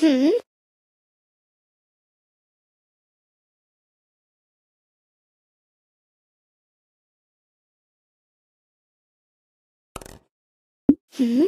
Hmm? Hmm?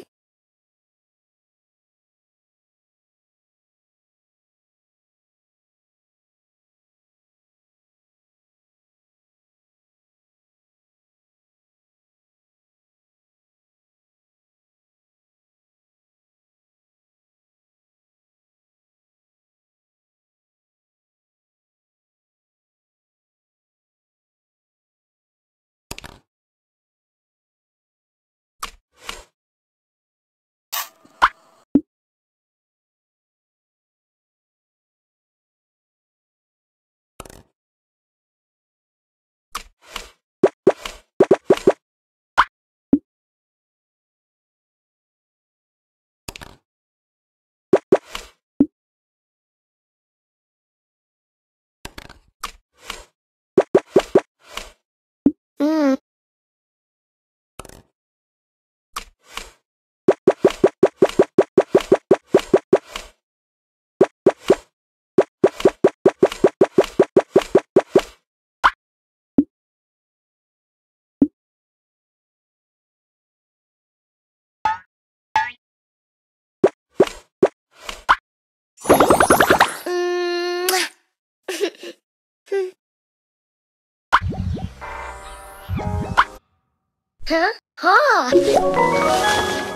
Huh? Huh?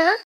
Santa